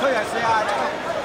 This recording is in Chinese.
推员 ci